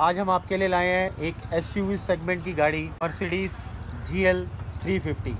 आज हम आपके लिए लाए हैं एक एसयूवी सेगमेंट की गाड़ी Mercedes G L three fifty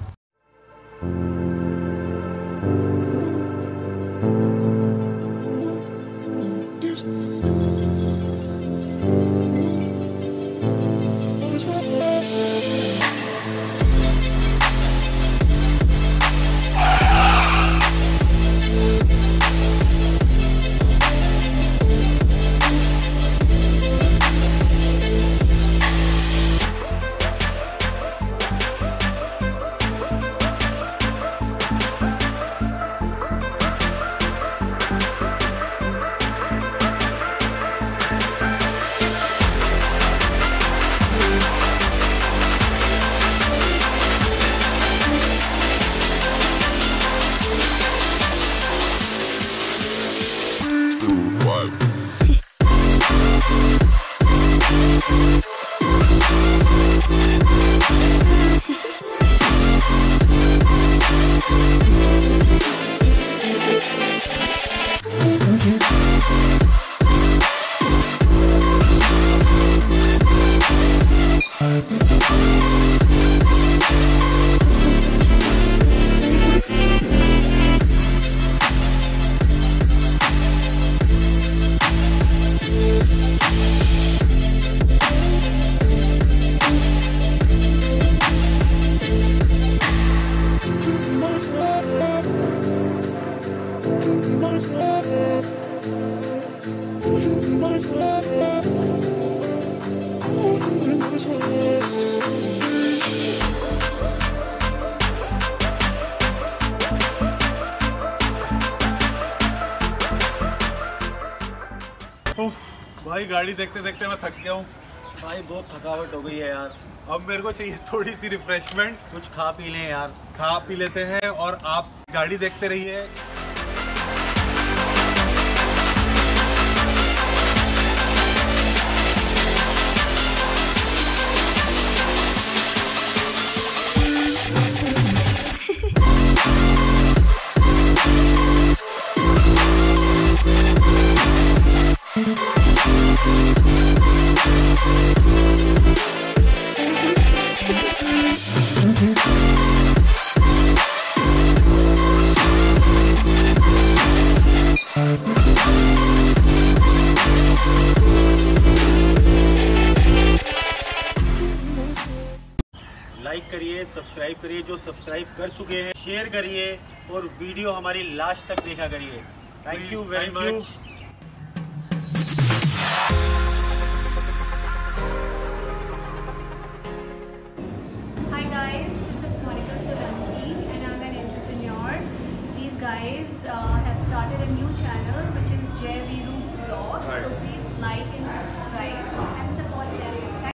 भाई गाड़ी देखते देखते मैं थक गया हूँ। भाई बहुत थकावट हो गई है यार। अब मेरे को चाहिए थोड़ी सी रिफ्रेशमेंट कुछ खा पी लें यार। खा पी लेते हैं और आप गाड़ी देखते रहिए। लाइक करिए सब्सक्राइब करिए जो सब्सक्राइब कर चुके हैं शेयर करिए और वीडियो हमारी लास्ट तक देखा करिए। Thank you very much guys uh, have started a new